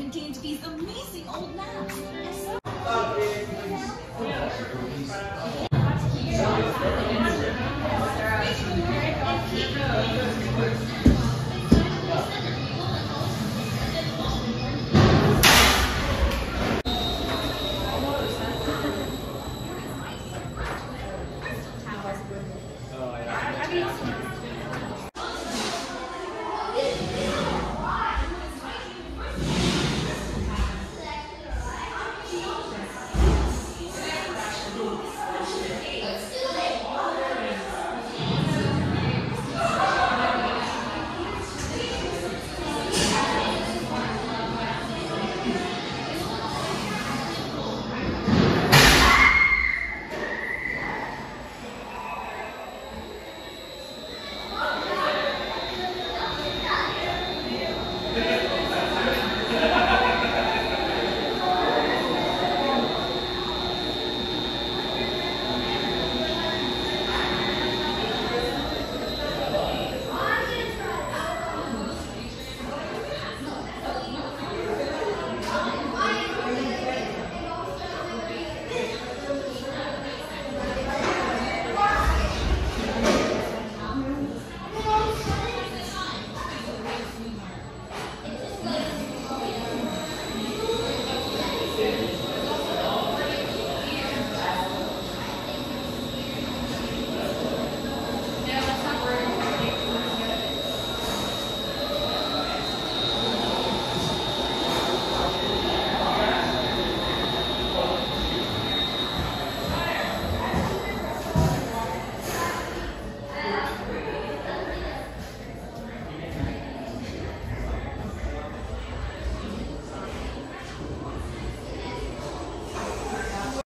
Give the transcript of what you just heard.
contains these amazing old maps.